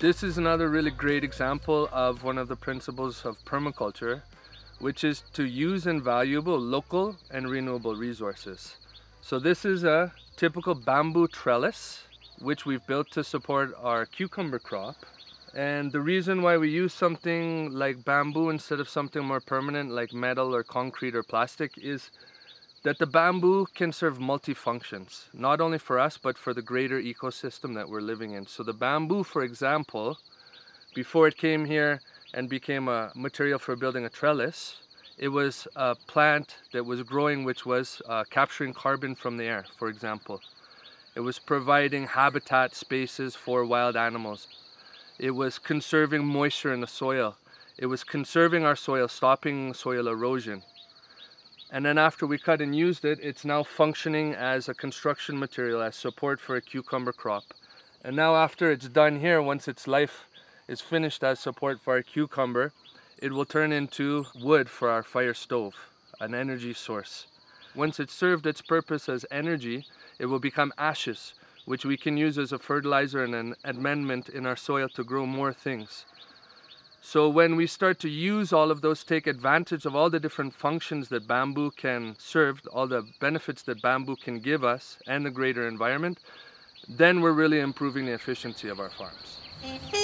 This is another really great example of one of the principles of permaculture, which is to use invaluable local and renewable resources. So this is a typical bamboo trellis, which we've built to support our cucumber crop. And the reason why we use something like bamboo instead of something more permanent like metal or concrete or plastic is that the bamboo can serve multi-functions, not only for us, but for the greater ecosystem that we're living in. So the bamboo, for example, before it came here and became a material for building a trellis, it was a plant that was growing which was uh, capturing carbon from the air, for example. It was providing habitat spaces for wild animals. It was conserving moisture in the soil. It was conserving our soil, stopping soil erosion. And then after we cut and used it, it's now functioning as a construction material, as support for a cucumber crop. And now after it's done here, once its life is finished as support for our cucumber, it will turn into wood for our fire stove, an energy source. Once it's served its purpose as energy, it will become ashes, which we can use as a fertilizer and an amendment in our soil to grow more things. So when we start to use all of those, take advantage of all the different functions that bamboo can serve, all the benefits that bamboo can give us and the greater environment, then we're really improving the efficiency of our farms.